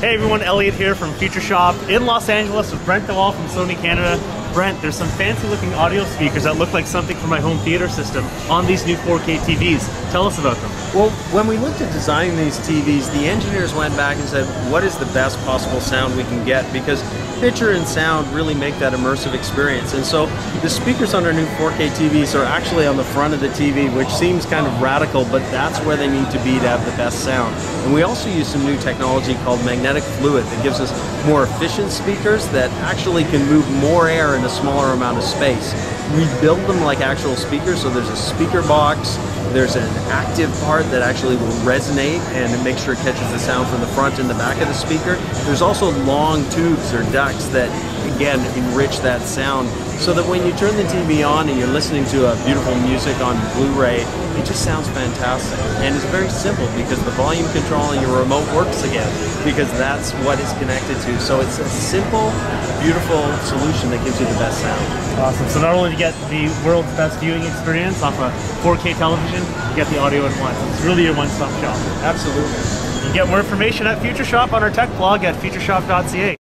Hey everyone, Elliot here from Future Shop in Los Angeles with Brent de Waal from Sony Canada. Brent, there's some fancy looking audio speakers that look like something from my home theater system on these new 4K TVs. Tell us about them. Well, when we looked at designing these TVs, the engineers went back and said, what is the best possible sound we can get? Because picture and sound really make that immersive experience. And so the speakers on our new 4K TVs are actually on the front of the TV, which seems kind of radical, but that's where they need to be to have the best sound. And we also use some new technology called magnetic fluid that gives us more efficient speakers that actually can move more air in a smaller amount of space. We build them like actual speakers, so there's a speaker box, there's an active part that actually will resonate and make sure it catches the sound from the front and the back of the speaker. There's also long tubes or ducts that again enrich that sound so that when you turn the TV on and you're listening to a beautiful music on Blu-ray, it just sounds fantastic. And it's very simple because the volume control on your remote works again because that's what it's connected to. So it's a simple, beautiful solution that gives you the best sound. Awesome. So not only do you get the world's best viewing experience off a 4K television, you get the audio in one. It's really your one-stop shop. Absolutely. You can get more information at Future Shop on our tech blog at futureshop.ca.